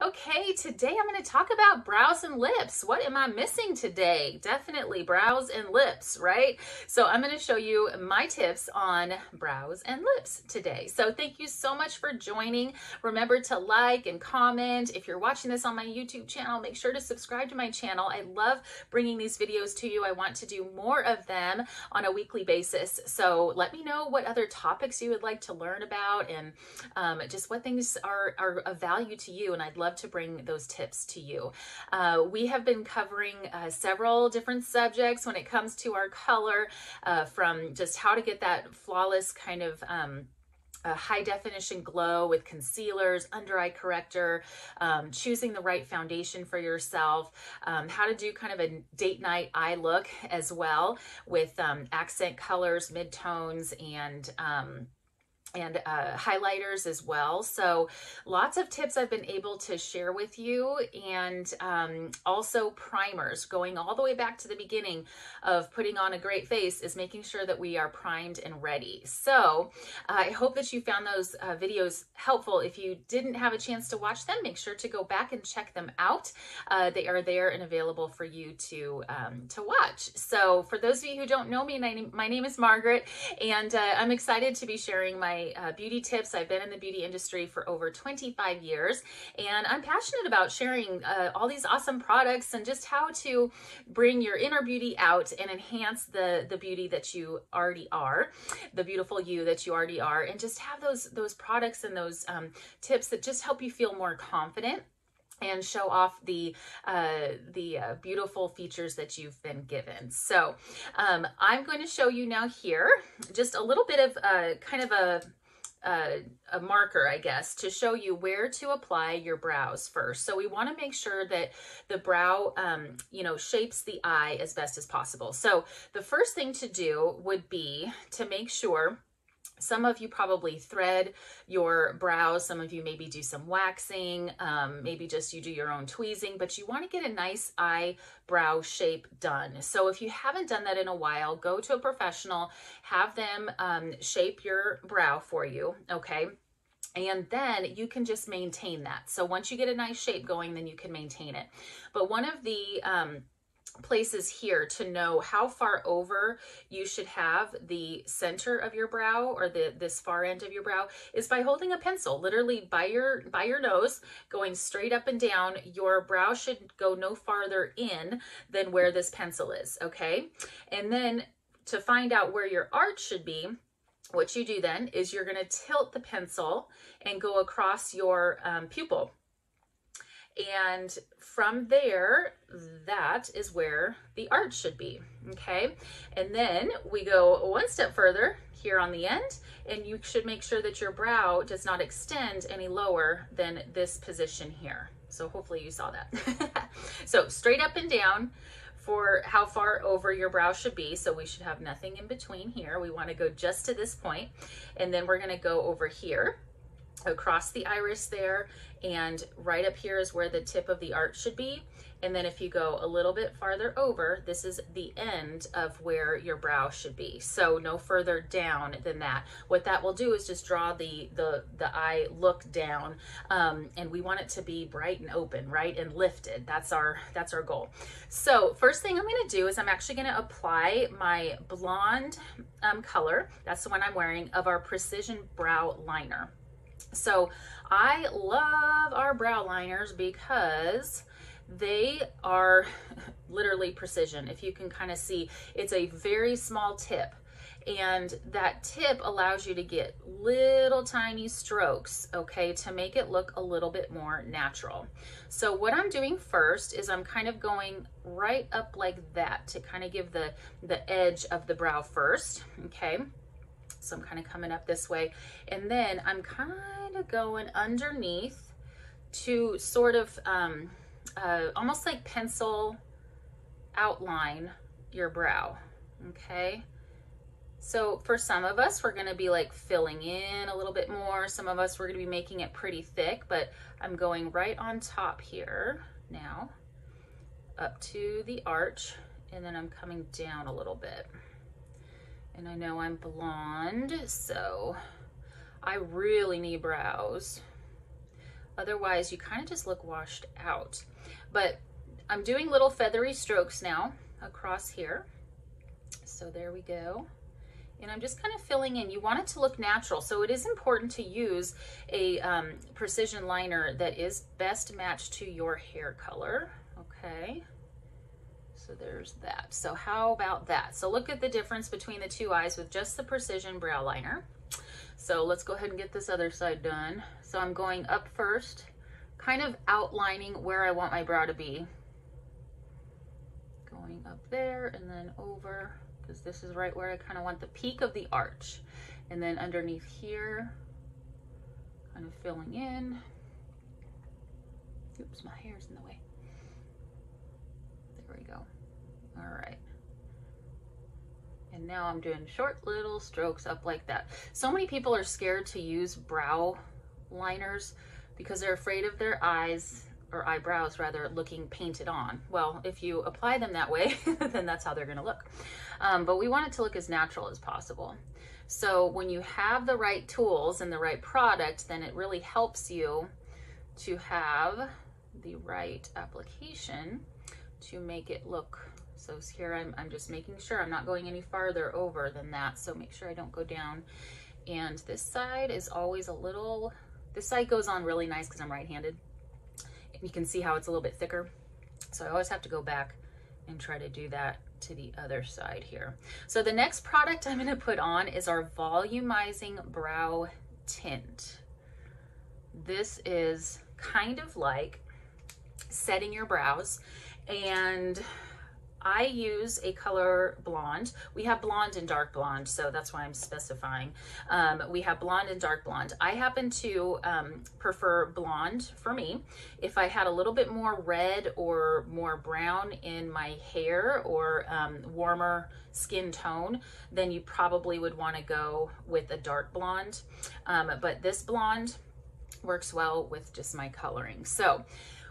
Okay, today I'm going to talk about brows and lips. What am I missing today? Definitely brows and lips, right? So I'm going to show you my tips on brows and lips today. So thank you so much for joining. Remember to like and comment. If you're watching this on my YouTube channel, make sure to subscribe to my channel. I love bringing these videos to you. I want to do more of them on a weekly basis. So let me know what other topics you would like to learn about and um, just what things are, are of value to you. And I'd love love to bring those tips to you. Uh, we have been covering uh, several different subjects when it comes to our color, uh, from just how to get that flawless kind of um, a high definition glow with concealers, under eye corrector, um, choosing the right foundation for yourself, um, how to do kind of a date night eye look as well with um, accent colors, midtones, and um, and uh, highlighters as well. So lots of tips I've been able to share with you and um, also primers going all the way back to the beginning of putting on a great face is making sure that we are primed and ready. So uh, I hope that you found those uh, videos helpful. If you didn't have a chance to watch them, make sure to go back and check them out. Uh, they are there and available for you to, um, to watch. So for those of you who don't know me, my name, is Margrette and uh, I'm excited to be sharing my uh, beauty tips. I've been in the beauty industry for over 25 years, and I'm passionate about sharing uh, all these awesome products and just how to bring your inner beauty out and enhance the, the beauty that you already are, the beautiful you that you already are, and just have those, those products and those um, tips that just help you feel more confident and show off the uh, the uh, beautiful features that you've been given. So um, I'm going to show you now here just a little bit of uh, kind of a a, a, marker, I guess, to show you where to apply your brows first. So we want to make sure that the brow, um, you know, shapes the eye as best as possible. So the first thing to do would be to make sure some of you probably thread your brows. Some of you maybe do some waxing. Um, maybe just you do your own tweezing, but you want to get a nice eyebrow shape done. So if you haven't done that in a while, go to a professional, have them um, shape your brow for you, okay? And then you can just maintain that. So once you get a nice shape going, then you can maintain it. But one of the um, places here to know how far over you should have the center of your brow or the this far end of your brow is by holding a pencil literally by your by your nose going straight up and down. Your brow should go no farther in than where this pencil is okay? And then to find out where your arch should be what you do then is you're going to tilt the pencil and go across your um, pupil and from there, that is where the arch should be, okay? And then we go one step further here on the end, and you should make sure that your brow does not extend any lower than this position here. So hopefully you saw that. so straight up and down for how far over your brow should be. So we should have nothing in between here. We wanna go just to this point, and then we're gonna go over here across the iris there and right up here is where the tip of the arch should be. And then if you go a little bit farther over, this is the end of where your brow should be. So no further down than that. What that will do is just draw the, the, the eye look down. Um, and we want it to be bright and open, right? And lifted. That's our, that's our goal. So first thing I'm gonna do is I'm actually gonna apply my blonde um, color. That's the one I'm wearing of our Precision Brow Liner. So I love our brow liners because they are literally precision. If you can kind of see, it's a very small tip and that tip allows you to get little tiny strokes, okay, to make it look a little bit more natural. So what I'm doing first is I'm kind of going right up like that to kind of give the, the edge of the brow first, okay? So I'm kind of coming up this way. And then I'm kind of going underneath to sort of um, uh, almost like pencil outline your brow, okay? So for some of us, we're gonna be like filling in a little bit more. Some of us, we're gonna be making it pretty thick, but I'm going right on top here now, up to the arch, and then I'm coming down a little bit. And I know I'm blonde, so I really need brows. Otherwise, you kind of just look washed out. But I'm doing little feathery strokes now across here. So there we go. And I'm just kind of filling in. You want it to look natural. So it is important to use a um, precision liner that is best matched to your hair color. Okay. So there's that. So how about that? So look at the difference between the two eyes with just the precision brow liner. So let's go ahead and get this other side done. So I'm going up first, kind of outlining where I want my brow to be. Going up there and then over, because this is right where I kind of want the peak of the arch. And then underneath here, kind of filling in. Oops, my hair's in the way. There we go. All right. And now I'm doing short little strokes up like that. So many people are scared to use brow liners because they're afraid of their eyes or eyebrows rather looking painted on. Well, if you apply them that way, then that's how they're gonna look. Um, but we want it to look as natural as possible. So when you have the right tools and the right product, then it really helps you to have the right application to make it look so here I'm, I'm just making sure I'm not going any farther over than that. So make sure I don't go down. And this side is always a little, this side goes on really nice because I'm right-handed. And you can see how it's a little bit thicker. So I always have to go back and try to do that to the other side here. So the next product I'm gonna put on is our volumizing brow tint. This is kind of like setting your brows and I use a color blonde. We have blonde and dark blonde, so that's why I'm specifying. Um, we have blonde and dark blonde. I happen to um, prefer blonde for me. If I had a little bit more red or more brown in my hair or um, warmer skin tone, then you probably would want to go with a dark blonde. Um, but this blonde works well with just my coloring. So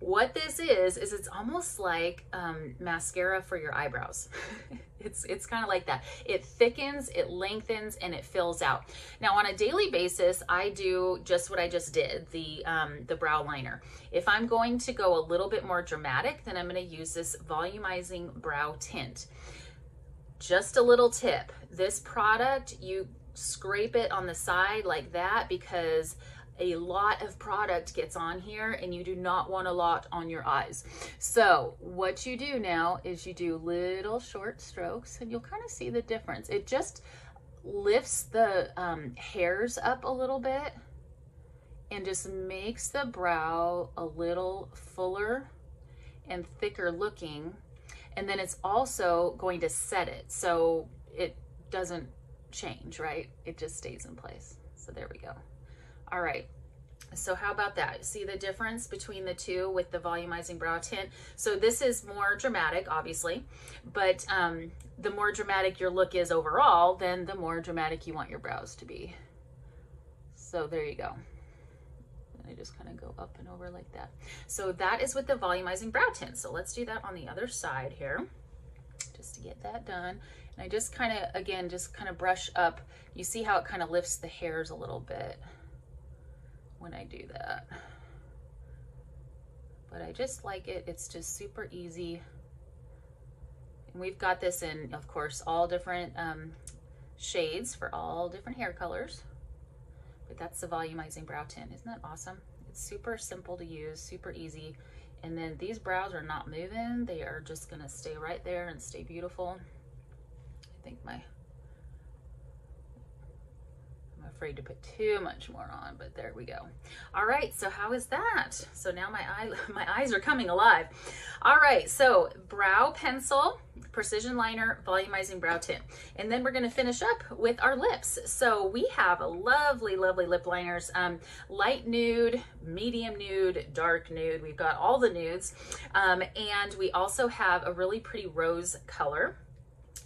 what this is, is it's almost like um, mascara for your eyebrows. it's it's kind of like that. It thickens, it lengthens, and it fills out. Now on a daily basis, I do just what I just did, the, um, the brow liner. If I'm going to go a little bit more dramatic, then I'm gonna use this volumizing brow tint. Just a little tip, this product, you scrape it on the side like that because a lot of product gets on here and you do not want a lot on your eyes. So what you do now is you do little short strokes and you'll kind of see the difference. It just lifts the um, hairs up a little bit and just makes the brow a little fuller and thicker looking. And then it's also going to set it so it doesn't change, right? It just stays in place. So there we go. All right. So how about that? See the difference between the two with the volumizing brow tint? So this is more dramatic, obviously, but um, the more dramatic your look is overall, then the more dramatic you want your brows to be. So there you go. I just kind of go up and over like that. So that is with the volumizing brow tint. So let's do that on the other side here, just to get that done. And I just kind of, again, just kind of brush up. You see how it kind of lifts the hairs a little bit when I do that. But I just like it. It's just super easy. And we've got this in, of course, all different um, shades for all different hair colors. But that's the volumizing brow tint. Isn't that awesome? It's super simple to use, super easy. And then these brows are not moving. They are just gonna stay right there and stay beautiful. I think my afraid to put too much more on, but there we go. All right, so how is that? So now my eye, my eyes are coming alive. All right, so brow pencil, precision liner, volumizing brow tint. And then we're gonna finish up with our lips. So we have a lovely, lovely lip liners, um, light nude, medium nude, dark nude. We've got all the nudes. Um, and we also have a really pretty rose color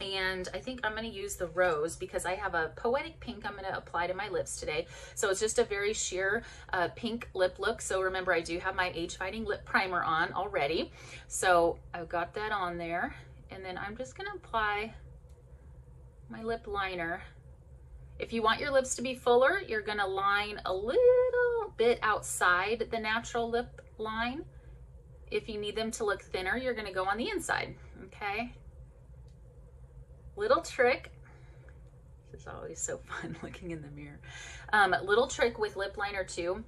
and I think I'm going to use the rose because I have a poetic pink I'm going to apply to my lips today. So it's just a very sheer uh, pink lip look. So remember, I do have my age fighting lip primer on already. So I've got that on there. And then I'm just going to apply my lip liner If you want your lips to be fuller, you're gonna line a little bit outside the natural lip line. If you need them to look thinner, you're gonna go on the inside, okay? Little trick, this is always so fun looking in the mirror. Um, little trick with lip liner too,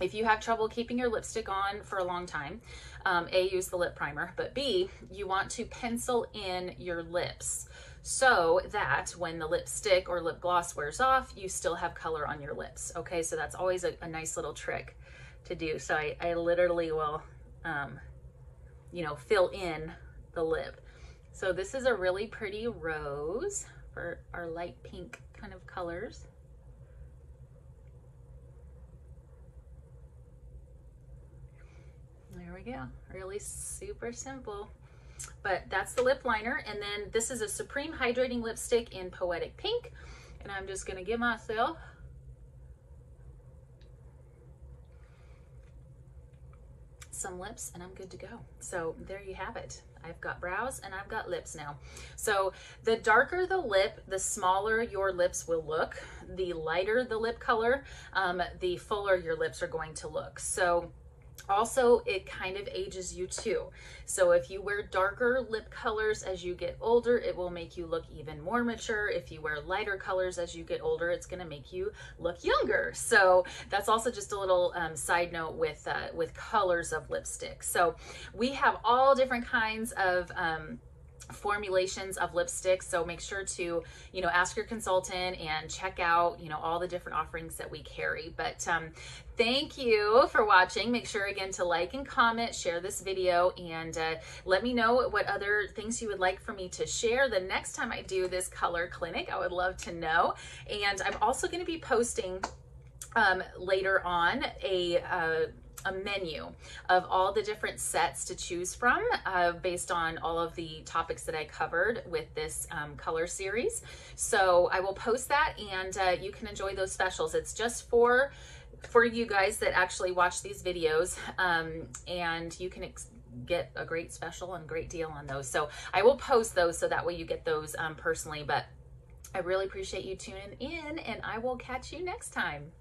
if you have trouble keeping your lipstick on for a long time, um, A, use the lip primer, but B, you want to pencil in your lips so that when the lipstick or lip gloss wears off, you still have color on your lips. Okay, so that's always a, a nice little trick to do. So I, I literally will, um, you know, fill in the lip. So this is a really pretty rose for our light pink kind of colors. There we go. Really super simple. But that's the lip liner. And then this is a Supreme Hydrating Lipstick in Poetic Pink. And I'm just going to give myself some lips and I'm good to go. So there you have it. I've got brows and I've got lips now. So the darker the lip, the smaller your lips will look. The lighter the lip color, um, the fuller your lips are going to look. So also, it kind of ages you too. So if you wear darker lip colors as you get older, it will make you look even more mature. If you wear lighter colors as you get older, it's gonna make you look younger. So that's also just a little um, side note with, uh, with colors of lipstick. So we have all different kinds of um, formulations of lipsticks. So make sure to you know ask your consultant and check out you know all the different offerings that we carry. But um, thank you for watching. Make sure again to like and comment share this video and uh, let me know what other things you would like for me to share the next time i do this color clinic. I would love to know. And i'm also going to be posting um, later on a uh, a menu of all the different sets to choose from uh, based on all of the topics that I covered with this um, color series. So I will post that and uh, you can enjoy those specials. It's just for for you guys that actually watch these videos um, and you can get a great special and great deal on those. So I will post those so that way you get those um, personally, but I really appreciate you tuning in and I will catch you next time.